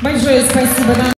Большое спасибо.